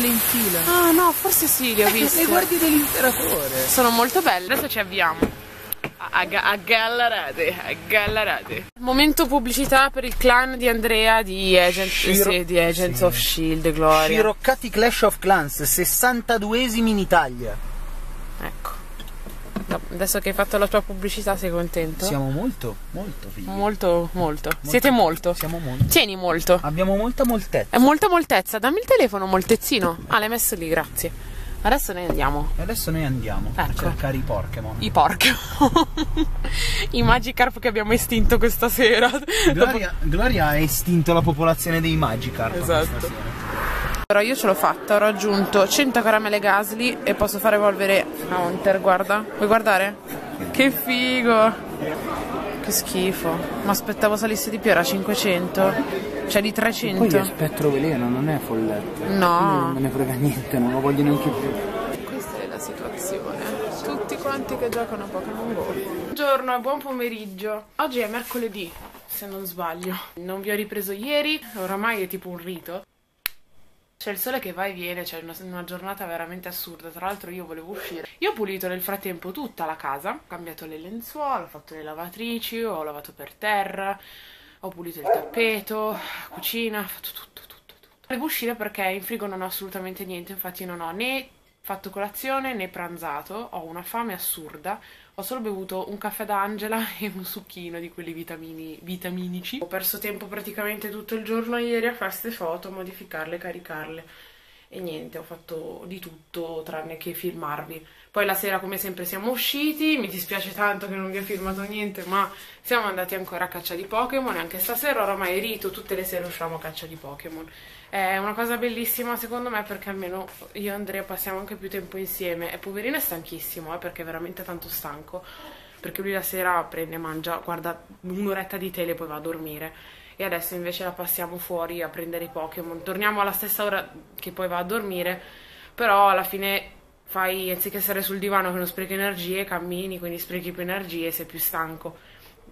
quelle in fila. Ah no, forse sì, li ho visti. le guardie dell'imperatore. Sono molto belle. Adesso ci avviamo. A, a, a Gallarate, a Gallarate. Momento pubblicità per il clan di Andrea di, Agent, Sciro- sì, di Agents sì. of Shield, Gloria. Sciroccati Clash of Clans, 62esimi in Italia. Ecco. No, Adesso che hai fatto la tua pubblicità sei contento? Siamo molto, molto figli. Molto, molto. Siete molto. Siamo molto. Tieni molto. Abbiamo molta moltezza. È molta moltezza. Dammi il telefono, moltezzino. Ah, l'hai messo lì, grazie. Adesso noi andiamo. E adesso noi andiamo a Ecco. cercare i Pokémon. I porchi. I Magikarp che abbiamo estinto questa sera. Gloria, Gloria ha estinto la popolazione dei Magikarp. Esatto. Allora io ce l'ho fatta, ho raggiunto 100 caramelle Gasly e posso far evolvere Hunter, guarda. Vuoi guardare? Che figo! Che schifo. Ma aspettavo salisse di più, era 500. Cioè di 300. Poi è spettro veleno, non è follette. No. Non me ne frega niente, non lo voglio neanche più. Questa è la situazione. Tutti quanti che giocano a Pokémon Go. Buongiorno e buon pomeriggio. Oggi è mercoledì, se non sbaglio. Non vi ho ripreso ieri, oramai è tipo un rito. C'è il sole che va e viene, c'è una, una giornata veramente assurda. Tra l'altro io volevo uscire. Io ho pulito nel frattempo tutta la casa, ho cambiato le lenzuola, ho fatto le lavatrici, ho lavato per terra, ho pulito il tappeto, cucina, ho fatto tutto, tutto, tutto. Volevo uscire perché in frigo non ho assolutamente niente, infatti non ho né fatto colazione né pranzato, ho una fame assurda. Ho solo bevuto un caffè da Angela e un succhino di quelli vitamini, vitaminici. Ho perso tempo praticamente tutto il giorno ieri a fare queste foto, modificarle, caricarle. E niente, ho fatto di tutto tranne che filmarvi. Poi la sera, come sempre, siamo usciti. Mi dispiace tanto che non vi ho filmato niente, ma siamo andati ancora a caccia di Pokémon. Anche stasera, oramai rito, tutte le sere usciamo a caccia di Pokémon. È una cosa bellissima, secondo me, perché almeno io e Andrea passiamo anche più tempo insieme. E poverino è stanchissimo, eh, perché è veramente tanto stanco. Perché lui la sera prende, mangia, guarda un'oretta di tele e poi va a dormire e adesso invece la passiamo fuori a prendere i Pokémon. Torniamo alla stessa ora che poi va a dormire, però alla fine fai, anziché essere sul divano che non sprechi energie, cammini, quindi sprechi più energie sei più stanco.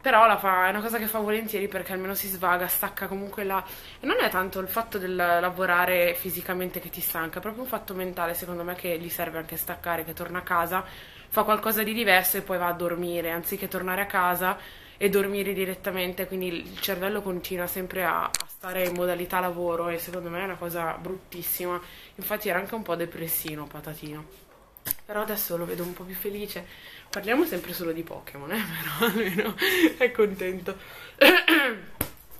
Però fa, è una cosa che fa volentieri perché almeno si svaga, stacca comunque la... E non è tanto il fatto del lavorare fisicamente che ti stanca, è proprio un fatto mentale secondo me che gli serve anche staccare, che torna a casa, fa qualcosa di diverso e poi va a dormire, anziché tornare a casa e dormire direttamente, quindi il cervello continua sempre a, a stare in modalità lavoro e secondo me è una cosa bruttissima. Infatti era anche un po' depressino Patatino. Però adesso lo vedo un po' più felice. Parliamo sempre solo di Pokémon, eh, però almeno è contento.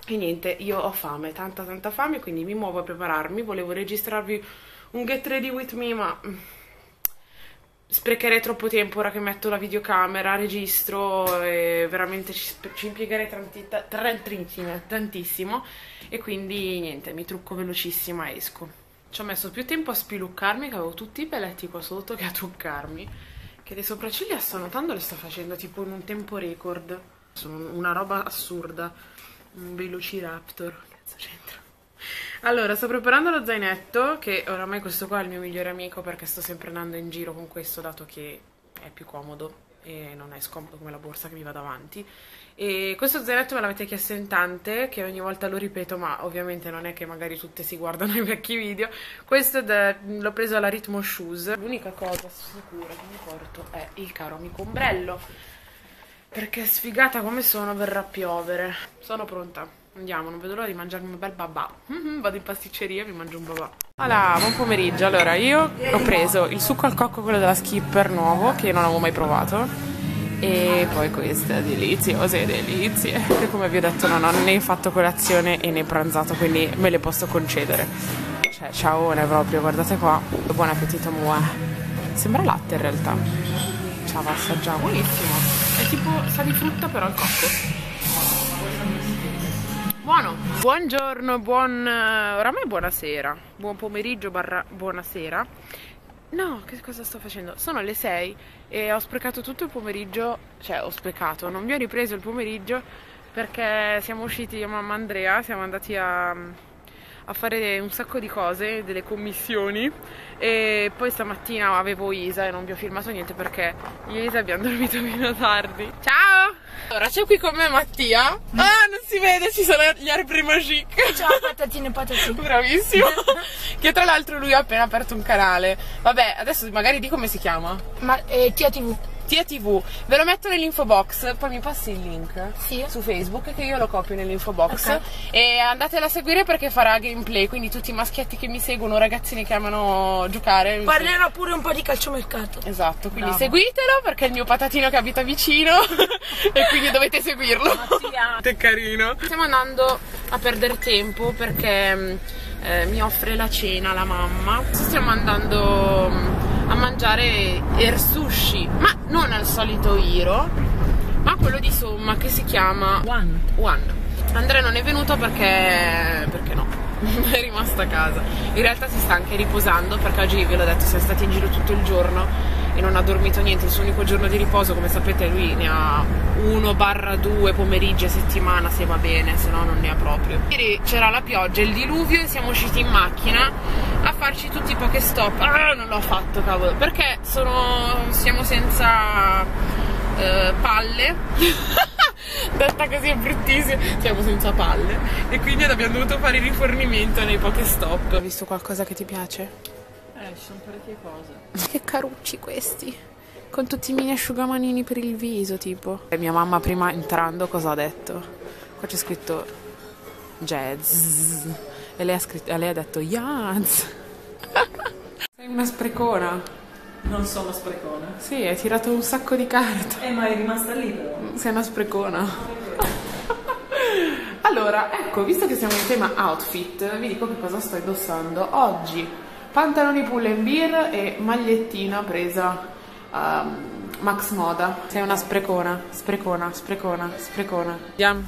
E niente, io ho fame, tanta tanta fame, quindi mi muovo a prepararmi. Volevo registrarvi un Get Ready With Me, ma mm, sprecherei troppo tempo ora che metto la videocamera, registro e veramente ci, ci impiegherei tanti- ta- tantissimo, tantissimo e quindi niente, mi trucco velocissima e esco. Ci ho messo più tempo a spiluccarmi, che avevo tutti i peletti qua sotto, che a truccarmi. Che le sopracciglia sto notando le sto facendo tipo in un tempo record. Sono una roba assurda. Un velociraptor. Cazzo c'entra? Allora, sto preparando lo zainetto, che oramai questo qua è il mio migliore amico perché sto sempre andando in giro con questo, dato che è più comodo e non è scomodo come la borsa che mi va davanti. E questo zainetto me l'avete chiesto in tante, che ogni volta lo ripeto, ma ovviamente non è che magari tutte si guardano i vecchi video. Questo l'ho preso alla Ritmo Shoes. L'unica cosa sicura che mi porto è il caro amico ombrello. Perché sfigata come sono verrà a piovere. Sono pronta. Andiamo, non vedo l'ora di mangiarmi un bel babà. Mhm, vado in pasticceria e mi mangio un babà. Allora, buon pomeriggio. Allora, io ho preso il succo al cocco, quello della Skipper nuovo, che non avevo mai provato. E poi queste deliziose delizie. Che come vi ho detto non ho né fatto colazione né pranzato, quindi me le posso concedere. Cioè, ciaone proprio, guardate qua. Buon appetito, mua. Sembra latte in realtà. Ciao, assaggiamo. Buonissimo. È tipo sa di frutta però al cocco. Buono, buongiorno, buon... eh, oramai buonasera, buon pomeriggio barra buonasera. No, che cosa sto facendo? Sono le 6 e ho sprecato tutto il pomeriggio, cioè ho sprecato, non vi ho ripreso il pomeriggio perché siamo usciti io e mamma Andrea, siamo andati a, a fare un sacco di cose, delle commissioni e poi stamattina avevo Isa e non vi ho filmato niente perché io e Isa abbiamo dormito fino a tardi. Ciao! Allora, c'è qui con me Mattia. Ah, non si vede, ci sono gli arbri magic. Ciao patatine patatine. Bravissimo. che tra l'altro lui ha appena aperto un canale. Vabbè, adesso magari di come si chiama. Ma eh, Tia TV. Tia TV, ve lo metto nell'info box, poi mi passi il link Sì. su Facebook che io lo copio nell'info box Ok. e andatela a seguire perché farà gameplay, quindi tutti i maschietti che mi seguono, ragazzini che amano giocare. Parlerò pure un po' di calciomercato. Esatto, quindi Bravo. seguitelo perché è il mio patatino che abita vicino e quindi dovete seguirlo. Che carino. Stiamo andando a perdere tempo perché mh, eh, mi offre la cena la mamma. Stiamo andando a mangiare il sushi, ma non al solito Iro, ma quello di Somma che si chiama One. One. Andrea non è venuto perché perché no. è rimasto a casa. In realtà si sta anche riposando perché oggi ve l'ho detto siamo stati in giro tutto il giorno e non ha dormito niente. Il suo unico giorno di riposo, come sapete, lui ne ha uno barra due pomeriggi a settimana se va bene, se no non ne ha proprio. Ieri c'era la pioggia, il diluvio e siamo usciti in macchina a farci tutti i poche stop. Ah, non l'ho fatto, cavolo, perché sono siamo senza eh, palle. Detta così è bruttissima, siamo senza palle e quindi abbiamo dovuto fare il rifornimento nei pochi stop. Hai visto qualcosa che ti piace? Sono parecchie cose. Che carucci questi, con tutti i mini asciugamanini per il viso tipo. E mia mamma prima entrando cosa ha detto? Qua c'è scritto jazz e lei ha, scritto, e lei ha detto jazz. Sei una sprecona. Non sono sprecona. Sì, hai tirato un sacco di carte. Eh, ma è rimasta lì però. Sei una sprecona. allora, ecco, visto che siamo in tema outfit, vi dico che cosa sto indossando. Oggi pantaloni pull and beer e magliettina presa um, Max Moda. Sei una sprecona, sprecona, sprecona, sprecona. Andiamo,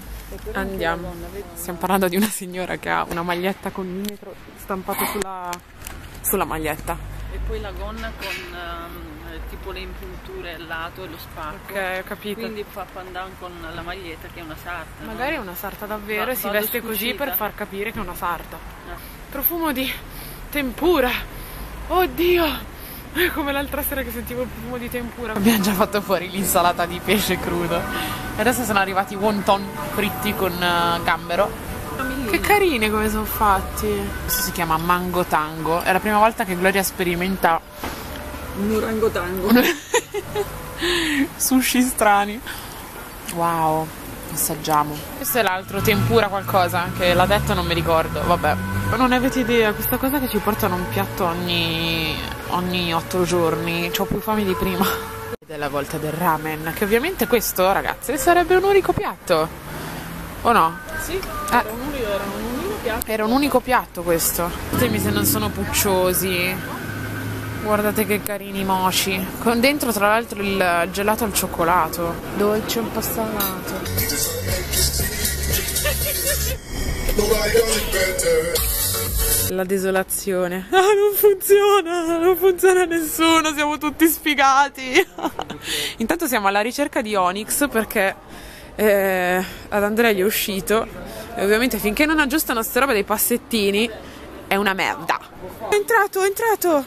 andiamo. Stiamo parlando di una signora che ha una maglietta con il metro stampato sulla, sulla maglietta. E poi la gonna con ehm, tipo le impunture al lato e lo spacco. Ok, ho capito. Quindi fa pandan con la maglietta che è una sarta. no? Magari è una sarta davvero Va- e si veste così scucita. per far capire che è una sarta. Eh. Profumo di tempura. Oddio! È come l'altra sera che sentivo il profumo di tempura. Abbiamo già fatto fuori l'insalata di pesce crudo. E adesso sono arrivati wonton fritti con eh, gambero. Che carine come sono fatti. Questo si chiama mango tango. È la prima volta che Gloria sperimenta Un orangotango. sushi strani. Wow, assaggiamo. Questo è l'altro, tempura qualcosa, che l'ha detto non mi ricordo, vabbè. Non avete idea, questa cosa che ci portano un piatto ogni, ogni otto giorni, ho più fame di prima. Ed è la volta del ramen, che ovviamente questo, ragazzi, sarebbe un unico piatto. O no? Sì, Eh. era un unico, era un unico piatto. Era un unico piatto questo. Ditemi se non sono pucciosi. Guardate che carini moci. Con dentro tra l'altro il gelato al cioccolato. Dolce un po' salato. La desolazione. Ah, non funziona, non funziona nessuno, siamo tutti sfigati. Intanto siamo alla ricerca di Onyx perché eh, ad Andrea gli è uscito e ovviamente finché non aggiustano ste robe dei passettini è una merda. È entrato, è entrato.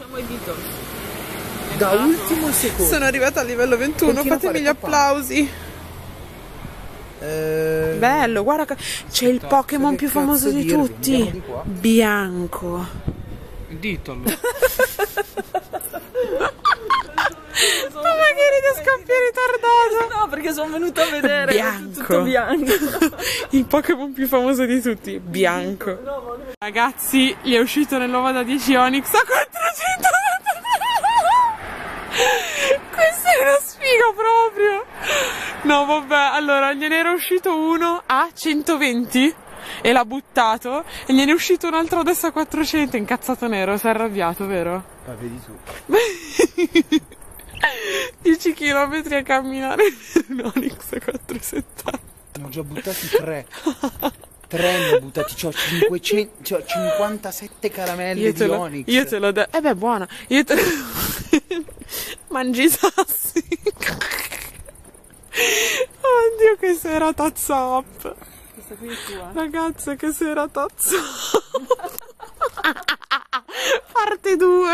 Da ultimo secondo. Sono arrivata al livello 21, Continua a fatemi gli applausi. Eh, Bello, guarda che- c'è il Pokémon che più famoso di dirvi? tutti. Di. Bianco. Ma che ridi scappi ritardato. No, perché sono venuta a vedere. Bianco. Tutto bianco. Il Pokémon più famoso di tutti, bianco. Ragazzi, gli è uscito nell'uovo da 10 Onyx a 483! Questa è una sfiga proprio! No, vabbè, allora, gliene era uscito uno a 120 e l'ha buttato e gliene è uscito un altro adesso a 400, incazzato nero, si è arrabbiato, vero? La vedi tu. 10 km a camminare per un Onyx a 470. Ne ho già buttati 3. Trem, buttati, c'ho, 500, c'ho 57 caramelle io di lo, Onyx. Io te l'ho dato. Eh beh, buona. Io te lo... Mangi sassi. Oddio, che sera tazza up. Questa qui è tua. Ragazze, che sera tazza up. Parte 2.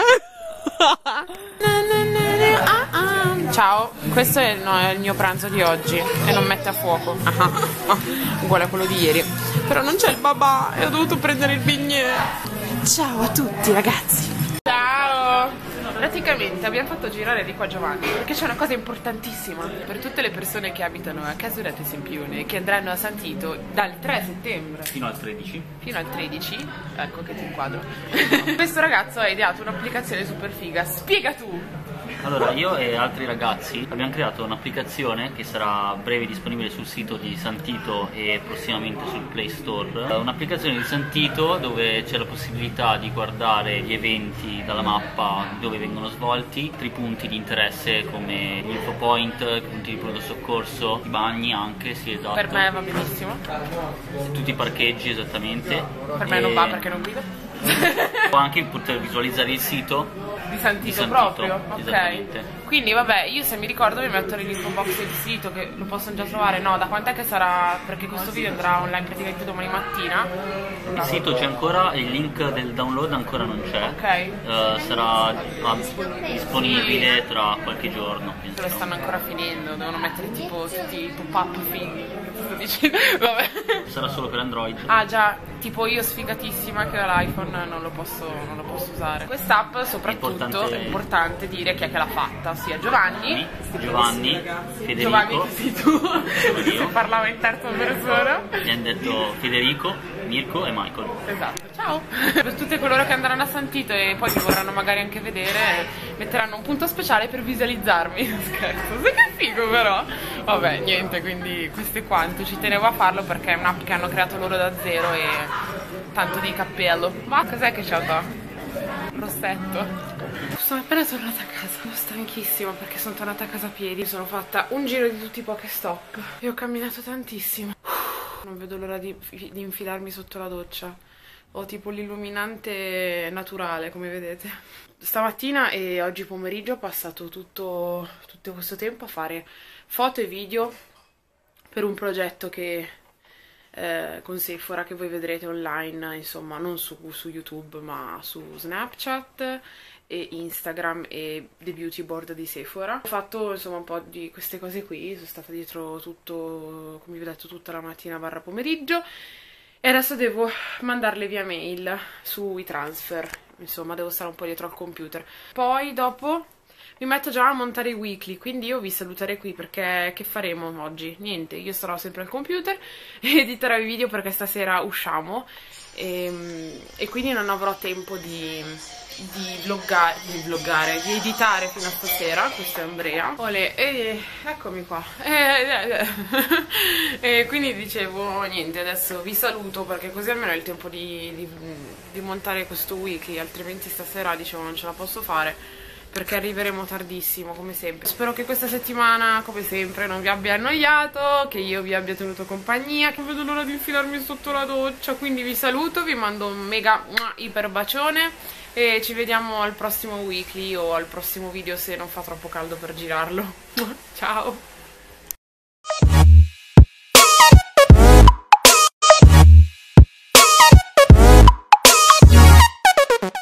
Ciao, questo è il, no, è il, mio pranzo di oggi e non mette a fuoco, ah, ah, ah. uguale a quello di ieri. Però non c'è il babà e ho dovuto prendere il bignè. Ciao a tutti ragazzi. Ciao. Praticamente abbiamo fatto girare di qua Giovanni perché c'è una cosa importantissima per tutte le persone che abitano a Casurate Sempione che andranno a Santito dal 3 settembre Fino al 13. fino al 13 ecco che ti inquadro questo ragazzo ha ideato un'applicazione super figa spiega tu Allora, io e altri ragazzi abbiamo creato un'applicazione che sarà a breve disponibile sul sito di Santito e prossimamente sul Play Store. Eh, Un'applicazione di Santito dove c'è la possibilità di guardare gli eventi dalla mappa dove vengono svolti, altri punti di interesse come gli info point, i punti di pronto soccorso, i bagni anche, sì esatto. per me va benissimo Tutti i parcheggi esattamente. per me non va E perché non guido Può anche poter visualizzare il sito di Santito, Di Santito, proprio? Ok. quindi vabbè io se mi ricordo vi metto nell'info box del sito che lo possono già trovare. No da quant'è che sarà? Perché questo video andrà online praticamente domani mattina. Il sito c'è ancora, il link del download ancora non c'è. ok. Eh, sarà disponibile tra qualche giorno. lo penso. stanno ancora finendo devono mettere tipo tutti i pop-up fighi che sto dicendo vabbè. Sarà solo per Android. Ah già, tipo io sfigatissima che ho l'iPhone non lo posso, non lo posso usare. Quest'app soprattutto è importante, Importante- dire chi è che l'ha fatta, sia Giovanni, Giovanni, Federico. Giovanni che sei tu, se parlava in terza persona. Abbiamo detto Federico, Mirko e Michael. Esatto, ciao! Per tutte coloro che andranno a Santito e poi mi vorranno magari anche vedere, metteranno un punto speciale per visualizzarmi. Scherzo, sai che figo però! Vabbè, niente, quindi questo è quanto. Ci tenevo a farlo perché è un'app che hanno creato loro da zero e tanto di cappello. Ma cos'è che c'ho qua? Rossetto. Sono appena tornata a casa, sono stanchissima perché sono tornata a casa a piedi. Sono fatta un giro di tutti i Pokestop e ho camminato tantissimo. Non vedo l'ora di, di infilarmi sotto la doccia. Ho tipo l'illuminante naturale, come vedete. Stamattina e oggi pomeriggio ho passato tutto, tutto questo tempo a fare foto e video per un progetto che eh, con Sephora che voi vedrete online, insomma, non su, su YouTube, ma su Snapchat e Instagram e The Beauty Board di Sephora. Ho fatto insomma un po' di queste cose qui, sono stata dietro tutto, come vi ho detto, tutta la mattina barra pomeriggio e adesso devo mandarle via mail sui transfer, insomma, devo stare un po' dietro al computer. Poi dopo mi metto già a montare i weekly, quindi io vi saluterei qui perché che faremo oggi? Niente, io sarò sempre al computer e editerò i video perché stasera usciamo e, e quindi non avrò tempo di, di, vloggare, di vloggare, di editare fino a stasera, questo è Andrea. Olè, e eccomi qua. E, e, e quindi dicevo, niente, adesso vi saluto perché così almeno ho il tempo di, di montare questo weekly, altrimenti stasera dicevo non ce la posso fare perché arriveremo tardissimo come sempre. Spero che questa settimana, come sempre, non vi abbia annoiato, che io vi abbia tenuto compagnia, non vedo l'ora di infilarmi sotto la doccia, quindi vi saluto, vi mando un mega iper bacione e ci vediamo al prossimo weekly o al prossimo video se non fa troppo caldo per girarlo. Ciao!